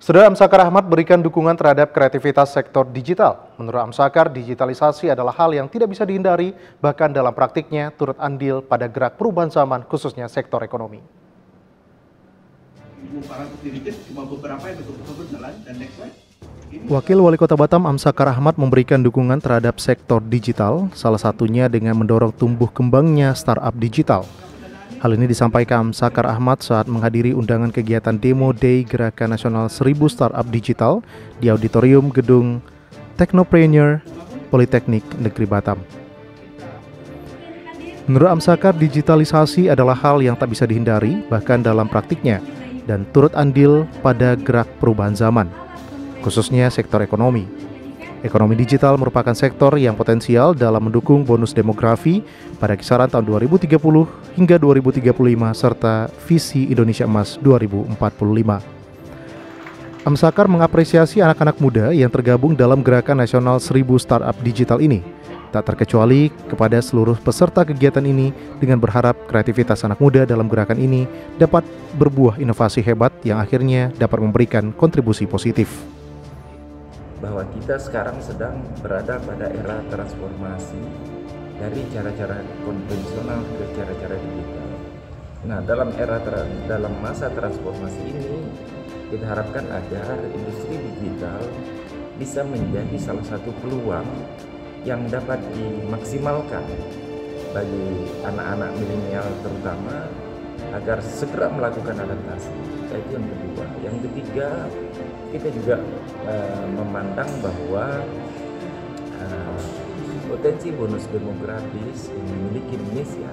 Saudara Amsakar Ahmad berikan dukungan terhadap kreativitas sektor digital. Menurut Amsakar, digitalisasi adalah hal yang tidak bisa dihindari, bahkan dalam praktiknya turut andil pada gerak perubahan zaman, khususnya sektor ekonomi. Wakil Wali Kota Batam Amsakar Ahmad memberikan dukungan terhadap sektor digital, salah satunya dengan mendorong tumbuh kembangnya startup digital. Hal ini disampaikan Sakar Ahmad saat menghadiri undangan kegiatan Demo Day Gerakan Nasional 1000 Startup Digital di Auditorium Gedung Technopreneur Politeknik Negeri Batam. Menurut Amsakar, digitalisasi adalah hal yang tak bisa dihindari bahkan dalam praktiknya dan turut andil pada gerak perubahan zaman, khususnya sektor ekonomi. Ekonomi digital merupakan sektor yang potensial dalam mendukung bonus demografi pada kisaran tahun 2030 hingga 2035 serta visi Indonesia Emas 2045. Amsakar mengapresiasi anak-anak muda yang tergabung dalam gerakan nasional 1000 startup digital ini. Tak terkecuali kepada seluruh peserta kegiatan ini dengan berharap kreativitas anak muda dalam gerakan ini dapat berbuah inovasi hebat yang akhirnya dapat memberikan kontribusi positif bahwa kita sekarang sedang berada pada era transformasi dari cara-cara konvensional ke cara-cara digital. Nah, dalam era dalam masa transformasi ini kita harapkan agar industri digital bisa menjadi salah satu peluang yang dapat dimaksimalkan bagi anak-anak milenial terutama agar segera melakukan adaptasi. Itu yang kedua. Yang ketiga, kita juga uh, memandang bahwa uh, potensi bonus demografis yang dimiliki Indonesia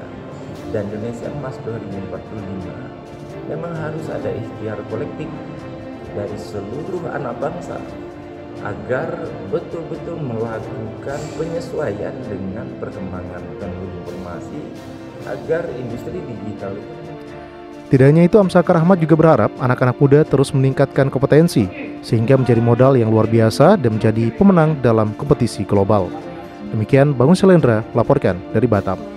dan Indonesia emas 2045 memang harus ada ikhtiar kolektif dari seluruh anak bangsa agar betul-betul melakukan penyesuaian dengan perkembangan teknologi informasi agar industri digital tidak hanya itu, Amsakar Ahmad juga berharap anak-anak muda terus meningkatkan kompetensi sehingga menjadi modal yang luar biasa dan menjadi pemenang dalam kompetisi global. Demikian Bangun Selendra laporkan dari Batam.